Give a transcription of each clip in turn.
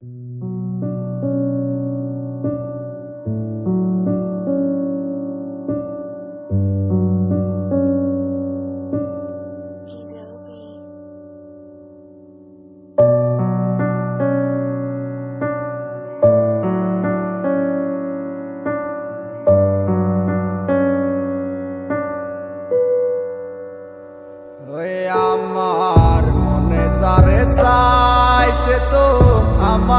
you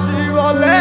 শিবলে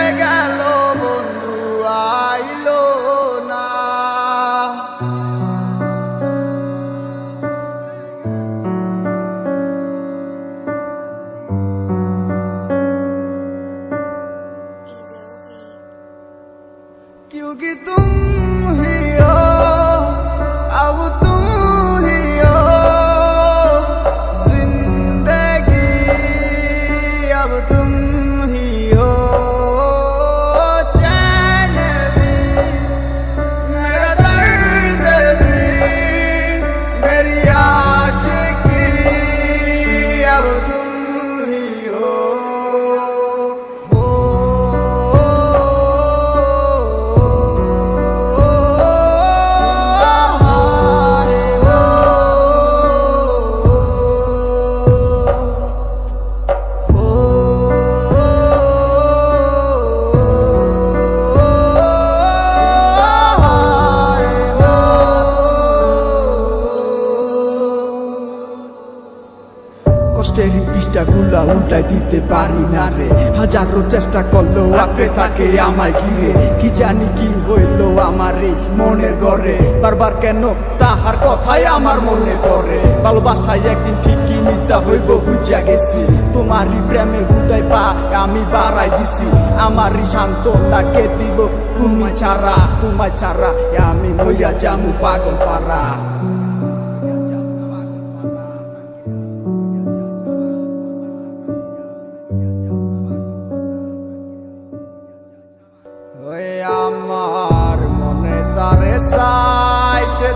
কষ্টের পৃষ্ঠা গুলা উল্টাই দিতে পারি না রে। হাজারো চেষ্টা করল আঁকড়ে থাকে আমায় ঘিরে। কি জানি কি হইল আমার এই মনের ঘরে। বারবার কেন তাহার কথাই আমার মনে পড়ে। ভালোবাসায় একদিন ঠিকই মিথ্যা হইব বুঝা গেছি। তোমারই প্রেমে হুদাই পা আমি বাড়াই দিছি। আমারই শান্ত কে দিব তুমি ছাড়া, তোমায় ছাড়া। আমি মইয়া জামু পাগল পারা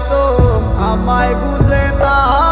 তো আমায় বুঝে না।